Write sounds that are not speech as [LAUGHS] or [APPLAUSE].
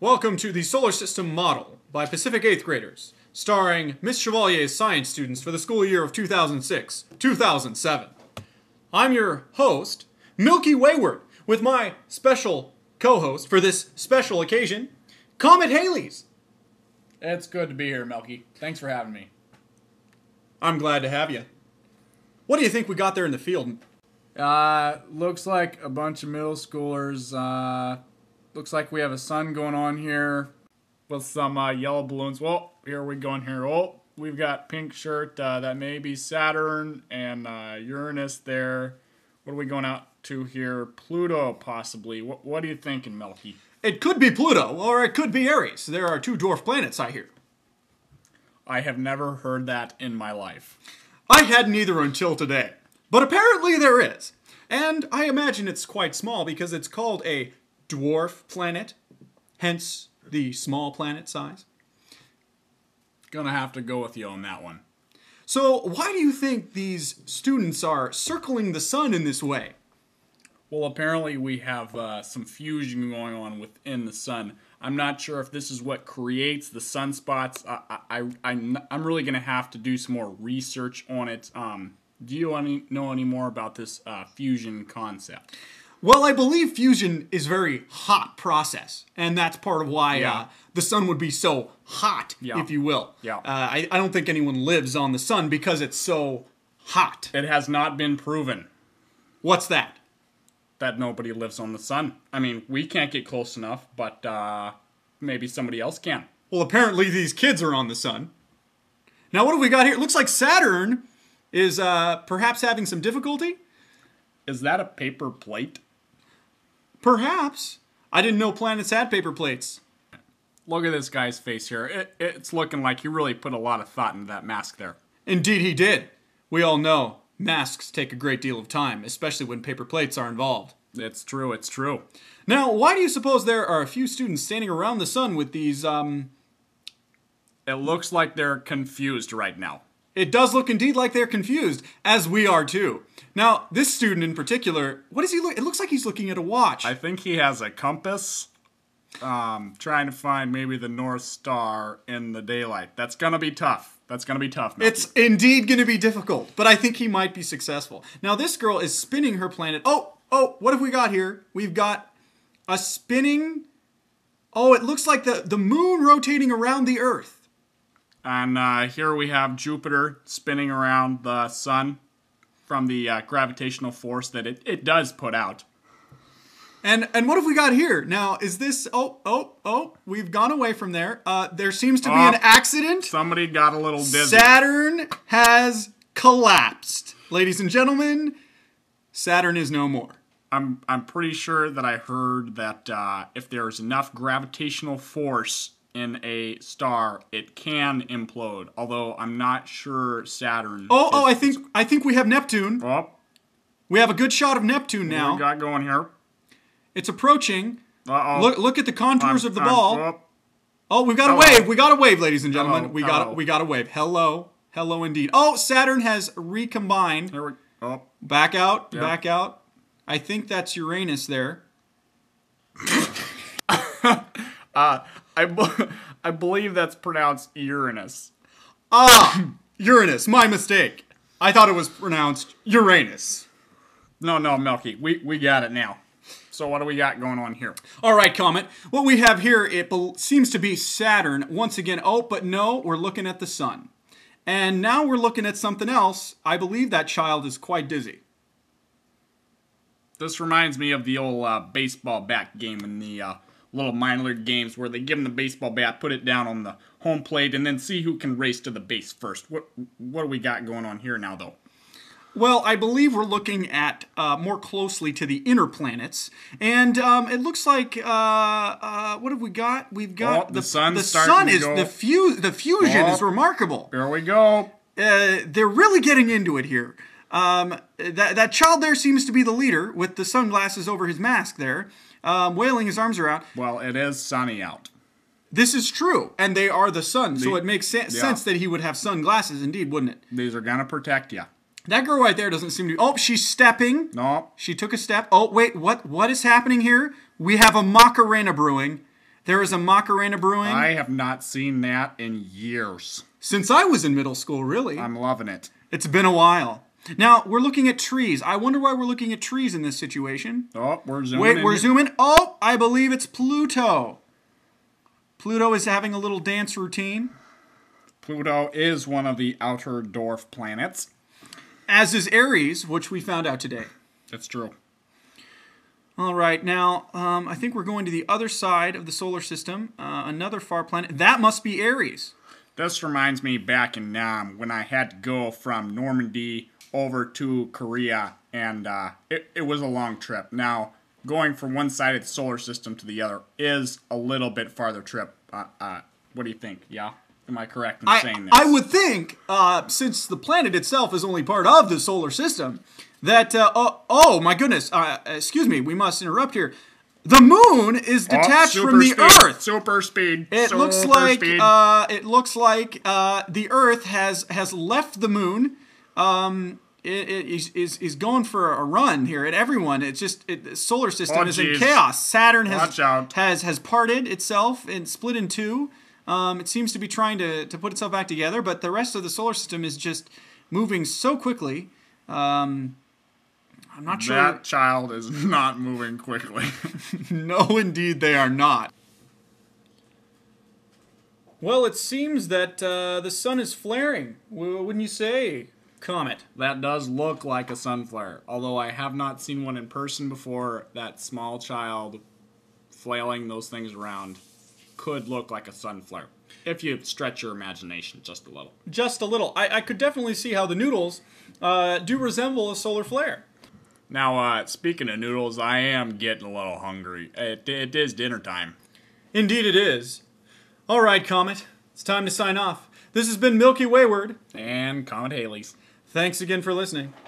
Welcome to the Solar System Model by Pacific 8th graders, starring Miss Chevalier's science students for the school year of 2006 2007. I'm your host, Milky Wayward, with my special co host for this special occasion, Comet Halley's. It's good to be here, Milky. Thanks for having me. I'm glad to have you. What do you think we got there in the field? Uh, looks like a bunch of middle schoolers. Uh, looks like we have a sun going on here with some uh, yellow balloons. Well, here we go in here. Oh, we've got pink shirt. Uh, that may be Saturn and uh, Uranus there. What are we going out to here? Pluto, possibly. What, what are you thinking, Milky? It could be Pluto, or it could be Eris. There are two dwarf planets, I hear. I have never heard that in my life. I had neither until today. But apparently there is. And I imagine it's quite small because it's called a dwarf planet, hence the small planet size. Gonna have to go with you on that one. So, why do you think these students are circling the sun in this way? Well, apparently we have uh, some fusion going on within the sun. I'm not sure if this is what creates the sunspots. I, I, I, I'm really going to have to do some more research on it. Um, do you any, know any more about this uh, fusion concept? Well, I believe fusion is a very hot process, and that's part of why Yeah. uh, the sun would be so hot, Yeah. if you will. Yeah. Uh, I, I don't think anyone lives on the sun because it's so hot. It has not been proven What's that? that nobody lives on the sun. I mean, we can't get close enough, but uh, maybe somebody else can. Well, apparently these kids are on the sun. Now, what have we got here? It looks like Saturn is uh, perhaps having some difficulty. Is that a paper plate? Perhaps. I didn't know planets had paper plates. Look at this guy's face here. It, it's looking like he really put a lot of thought into that mask there. Indeed, he did. We all know masks take a great deal of time, especially when paper plates are involved. It's true, it's true. Now, why do you suppose there are a few students standing around the sun with these, um. It looks like they're confused right now. It does look indeed like they're confused, as we are too. Now, this student in particular, what is he look? It looks like he's looking at a watch. I think he has a compass, um, trying to find maybe the North Star in the daylight. That's gonna be tough. That's gonna be tough. Milky. It's indeed going to be difficult, but I think he might be successful. Now, this girl is spinning her planet. Oh, oh, what have we got here? We've got a spinning. Oh, it looks like the, the moon rotating around the Earth. And uh, here we have Jupiter spinning around the sun from the uh, gravitational force that it, it does put out. And and what have we got here? Now, is this oh oh oh, we've gone away from there. Uh there seems to be an Oh. accident. Somebody got a little dizzy. Saturn has collapsed. Ladies and gentlemen, Saturn is no more. I'm I'm pretty sure that I heard that uh, if there's enough gravitational force in a star, it can implode. Although I'm not sure Saturn. Oh, oh, I think I think we have Neptune. Oh, We have a good shot of Neptune what now. we got going here. It's approaching. Uh oh. Look look at the contours of the ball. oh, Oh, we've got a wave. We got a wave, ladies and gentlemen. Hello, We got hello. we got a wave. Hello. Hello indeed. Oh, Saturn has recombined. here we. Oh, Back out. Yep. Back out. I think that's Uranus there. [LAUGHS] I, [LAUGHS] I believe that's pronounced Uranus. Ah, Uranus. My mistake. I thought it was pronounced Uranus. No, no, Milky. We we got it now. So what do we got going on here? All right, Comet. What we have here, it seems to be Saturn once again. Oh, but no, we're looking at the sun. And now we're looking at something else. I believe that child is quite dizzy. This reminds me of the old uh, baseball bat game in the uh, little minor league games where they give them the baseball bat, put it down on the home plate, and then see who can race to the base first. What what do we got going on here now, though? Well, I believe we're looking at uh, more closely to the inner planets, and um, it looks like uh, uh, what have we got? We've got Oh, the The sun to is go. the fu- The fusion Oh. is remarkable. Here we go. Uh, they're really getting into it here. Um, that that child there seems to be the leader with the sunglasses over his mask there, um, wailing his arms around. Well, it is sunny out. This is true, and they are the sun, so it makes sen- yeah. sense that he would have sunglasses, indeed, wouldn't it? These are gonna protect you. That girl right there doesn't seem to. Oh, she's stepping. No, She took a step. Oh, wait, what? What is happening here? We have a Macarena brewing. There is a Macarena brewing. I have not seen that in years. Since I was in middle school, really. I'm loving it. It's been a while. Now, we're looking at trees. I wonder why we're looking at trees in this situation. Oh, we're zooming. Wait, we're here. zooming. Oh, I believe it's Pluto. Pluto is having a little dance routine, Pluto is one of the outer dwarf planets. as is Eris, which we found out today. That's true. All right, now um, I think we're going to the other side of the solar system, uh, another far planet. That must be Eris. This reminds me back in Nam when I had to go from Normandy over to Korea, and uh, it, it was a long trip. Now, going from one side of the solar system to the other is a little bit farther trip. Uh, uh, what do you think? Yeah? Am I correct in I, saying this? I would think, uh, since the planet itself is only part of the solar system, that uh, oh, oh my goodness, uh, excuse me, we must interrupt here. The moon is Oh, detached super from the speed, Earth. Super speed. It super looks like speed. uh, it looks like uh, the Earth has has left the moon. Um, it, it is, is is going for a run here. And everyone, it's just it, the solar system Oh, is in chaos. Saturn has has has parted itself and split in two. Um, it seems to be trying to to put itself back together, but the rest of the solar system is just moving so quickly. Um, I'm not sure. that child is [LAUGHS] not moving quickly. [LAUGHS] No, indeed, they are not. Well, it seems that uh, the sun is flaring. Wouldn't you say, Comet? that does look like a sun flare, although I have not seen one in person before. That small child flailing those things around could look like a sun flare if you stretch your imagination just a little. Just a little. I, I could definitely see how the noodles uh, do resemble a solar flare. Now, uh, speaking of noodles, I am getting a little hungry. It, it is dinner time. Indeed, it is. All right, Comet. It's time to sign off. This has been Milky Wayward. And Comet Haley's. Thanks again for listening.